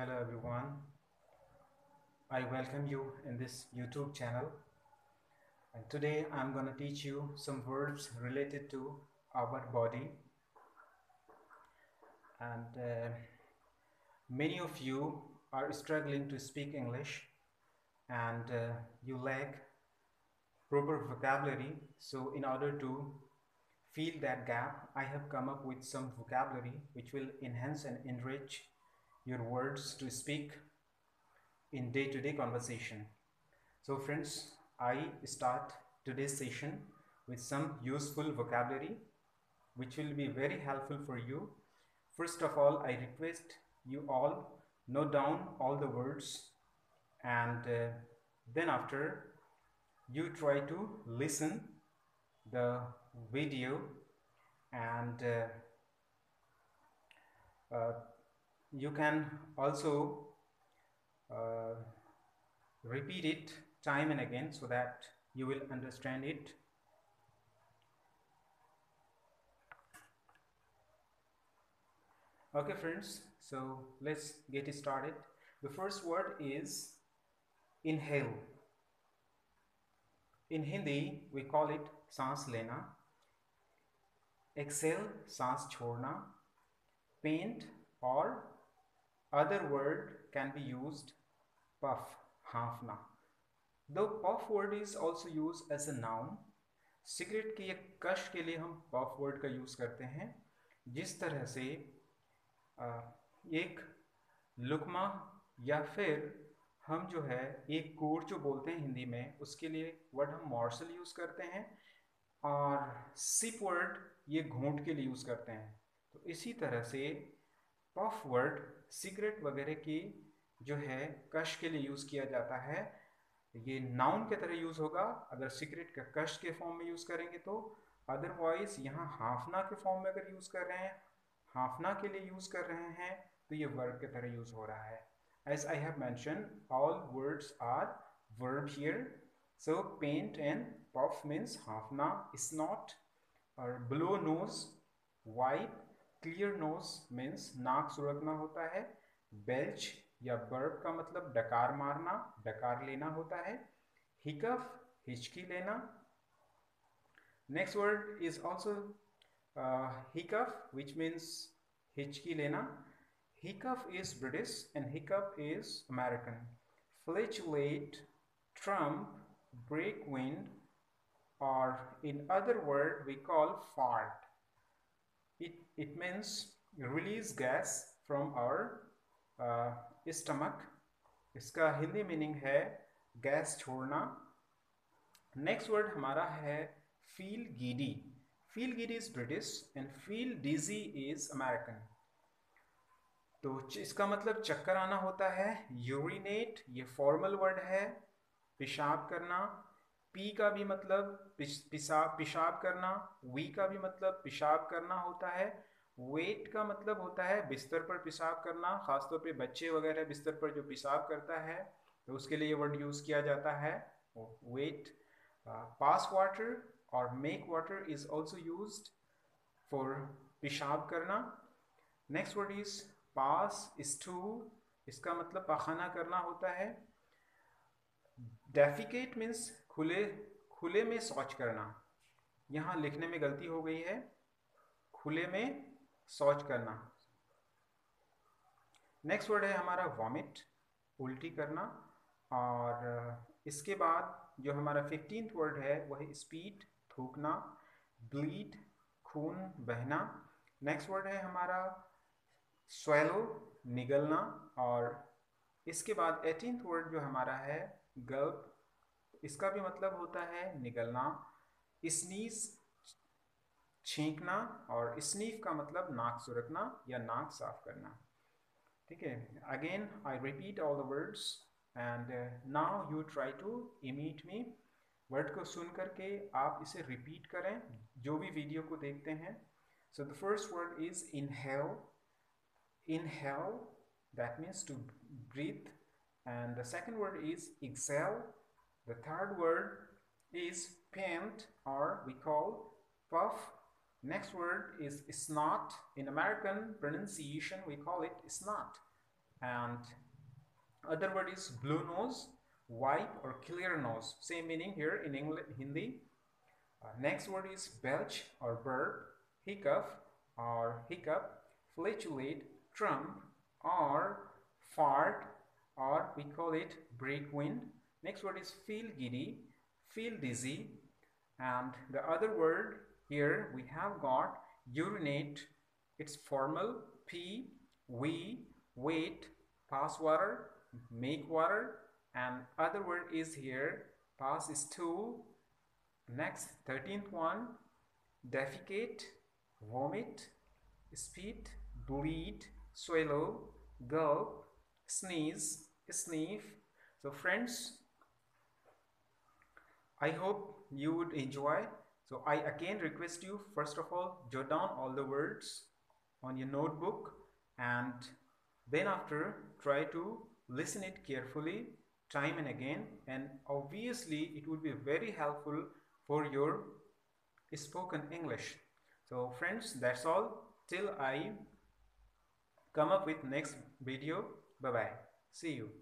Hello everyone. I welcome you in this YouTube channel. And today I'm going to teach you some words related to our body. And uh, many of you are struggling to speak English and uh, you lack proper vocabulary. So in order to fill that gap, I have come up with some vocabulary which will enhance and enrich your words to speak in day-to-day conversation. So friends, I start today's session with some useful vocabulary which will be very helpful for you. First of all, I request you all note down all the words and uh, then after you try to listen the video and uh, uh, you can also uh, repeat it time and again so that you will understand it. Okay friends so let's get it started. The first word is inhale. In hindi we call it saans lena. Exhale saans chorna. paint or other word can be used, puff हाँफना though puff word is also used as a noun. Cigarette की एक कश के लिए हम puff word का use करते हैं, जिस तरह से एक लुकमा या फिर हम जो है, एक कोड जो बोलते हैं हिंदी में, उसके लिए वर्ड हम मॉर्सल यूज़ करते हैं और सिप वर्ड ये घूंट के लिए यूज़ करते हैं। तो इसी तरह से पफ वर्ड सिगरेट वगैरह की जो है, कश के लिए यूज़ किया जाता है। ये नाउन के तरह यूज़ होगा। अगर सिगरेट का कश के फॉर्म में यूज़ करेंगे तो अदरवाइज़ यहाँ हाफना के फॉर्म में अगर यूज़ कर रहे हैं हाफना के लिए यूज़ कर रहे हैं तो ये वर्ब के तरह यूज़ हो रहा है। As I have mention all words are verb here so paint and puff means हाफना snot और blow nose wipe clear nose means नाक सुरखना होता है, बेल्च या बर्ब का मतलब डकार मारना, डकार लेना होता है, हिकफ, हिचकी लेना। Next word is also hiccough, which means हिचकी लेना। Hiccough is British and hiccough is American. Flatulate, trump break wind or in other word we call fart it it means release gas from our uh, stomach. इसका Hindi meaning है gas छोड़ना। Next word हमारा है feel giddy feel giddy is British and feel dizzy is American तो इसका मतलब चक्कर आना होता है यूरिनेट ये फॉर्मल वर्ड है पेशाब करना। पी का भी मतलब पिशाब पेशाब करना, वी का भी मतलब पेशाब करना होता है। वेट का मतलब होता है बिस्तर पर पेशाब करना, खासतौर पे बच्चे वगैरह बिस्तर पर जो पेशाब करता है तो उसके लिए वर्ड यूज़ किया जाता है, वेट। पास वाटर और make water is also use for पेशाब करना। Next word is pass stool इसका मतलब पाखाना करना होता है। डेफिकेट मीन्स खुले खुले में शौच करना। यहाँ लिखने में गलती हो गई है। खुले में शौच करना। नेक्स्ट वर्ड है हमारा वॉमिट उल्टी करना। और इसके बाद जो हमारा फिफ्टींथ वर्ड है, वह है स्पीड थूकना ब्लीड खून, बहना। नेक्स्ट वर्ड है हमारा स्वेलो निगलना। और इसके बाद एटीनथ वर्ड जो हमारा है गल्प इसका भी मतलब होता है निगलना स्नीज छींकना और स्नीफ का मतलब नाक सुरखना या नाक साफ़ करना। ठीक है again I repeat all the words and now you try to imitate me word को सुन करके आप इसे रिपीट करें, जो भी वीडियो को देखते हैं। So the first word is inhale inhale that means to breathe and the second word is exhale the third word is pant or we call puff. Next word is snot. In american pronunciation we call it snot. And other word is blue nose wipe or clear nose. Same meaning here in English Hindi. Uh, next word is belch or burp hiccup or hiccup flatulate trump or fart or we call it break wind next word is feel giddy feel dizzy. And the other word here we have got urinate. It's formal pee wee wait pass water make water. And other word is here pass is stool next 13th one defecate vomit spit bleed swallow gulp sneeze sniff. So friends i hope you would enjoy so i again request you first of all jot down all the words on your notebook and then after try to listen it carefully time and again and obviously it would be very helpful for your spoken English. So friends that's all till I come up with next video. Bye bye. See you.